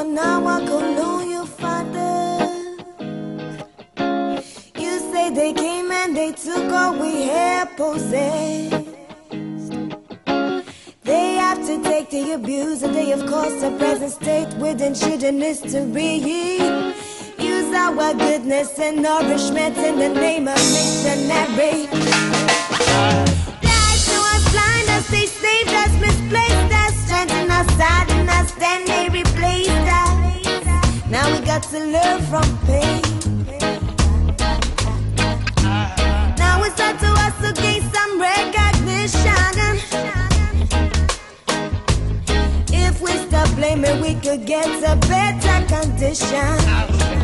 for now I go know your father. You say they came and they took all we had possessed. They have to take the abuse and they of course the present state with ancient history. Use our goodness and nourishment in the name of missionary. To learn from pain. Now it's up to us to gain some recognition. If we stop blaming, we could get a better condition.